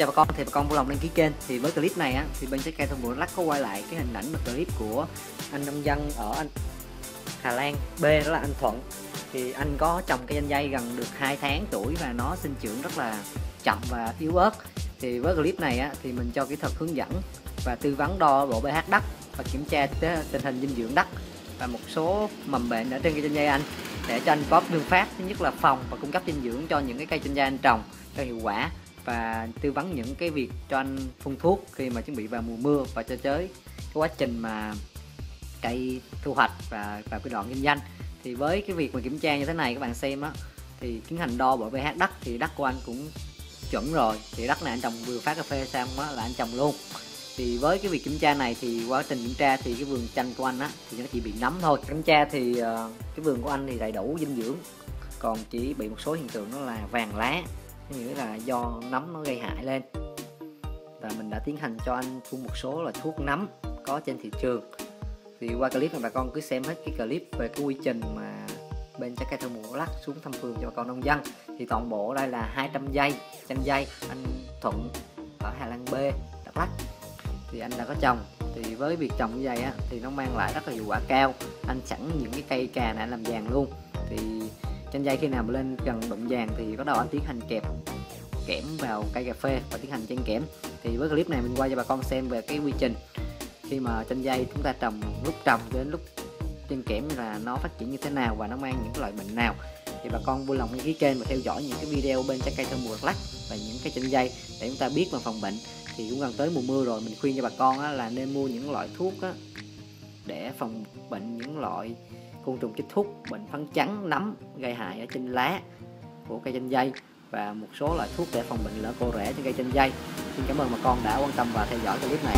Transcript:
chào bà con, thì bà con vui lòng đăng ký kênh. Thì với clip này á, thì bên trái cây thông bộ lắc có quay lại cái hình ảnh một clip của anh nông dân ở anh Hà Lan, B đó là anh Thuận. Thì anh có trồng cây chanh dây gần được 2 tháng tuổi và nó sinh trưởng rất là chậm và yếu ớt. Thì với clip này á, thì mình cho kỹ thuật hướng dẫn và tư vấn đo độ pH đất và kiểm tra tình hình dinh dưỡng đất và một số mầm bệnh ở trên cây chanh dây anh. Để cho anh có phương pháp, thứ nhất là phòng và cung cấp dinh dưỡng cho những cái cây chanh dây anh trồng cho hiệu quả và tư vấn những cái việc cho anh phun thuốc khi mà chuẩn bị vào mùa mưa và cho tới cái quá trình mà cây thu hoạch và vào cái đoạn kinh doanh. Thì với cái việc mà kiểm tra như thế này các bạn xem á thì tiến hành đo bởi pH đất thì đất của anh cũng chuẩn rồi. Thì đất này anh trồng vừa phát cà phê xong á là anh trồng luôn. Thì với cái việc kiểm tra này thì quá trình kiểm tra thì cái vườn chanh của anh á thì nó chỉ bị nấm thôi. Kiểm tra thì uh, cái vườn của anh thì đầy đủ dinh dưỡng còn chỉ bị một số hiện tượng đó là vàng lá nghĩa là do nấm nó gây hại lên. Và mình đã tiến hành cho anh phun một số là thuốc nấm có trên thị trường. Thì qua clip này bà con cứ xem hết cái clip về cái quy trình mà bên trái cây thơm mùa lắc xuống thăm vườn cho bà con nông dân. Thì toàn bộ đây là 200 giây chanh dây anh Thuận ở Hà Lan B, Đắk Lắk. Thì anh đã có trồng. Thì với việc trồng như vậy á, thì nó mang lại rất là hiệu quả cao. Anh sẵn những cái cây cà này anh làm vàng luôn. Thì chanh dây khi nào mà lên gần đụng vàng thì bắt đầu anh tiến hành kẹp kẽm vào cây cà phê và tiến hành chen kẽm. Thì với clip này mình quay cho bà con xem về cái quy trình. Khi mà chanh dây chúng ta trồng, lúc trồng đến lúc chen kẽm là nó phát triển như thế nào và nó mang những loại bệnh nào. Thì bà con vui lòng đăng ký kênh và theo dõi những cái video bên trái cây thơm mùa lắc và những cái chanh dây để chúng ta biết mà phòng bệnh. Thì cũng gần tới mùa mưa rồi, mình khuyên cho bà con là nên mua những loại thuốc để phòng bệnh, những loại côn trùng kích thuốc bệnh phấn trắng nấm gây hại ở trên lá của cây chanh dây và một số loại thuốc để phòng bệnh lở cô rễ trên cây chanh dây. Xin cảm ơn bà con đã quan tâm và theo dõi clip này.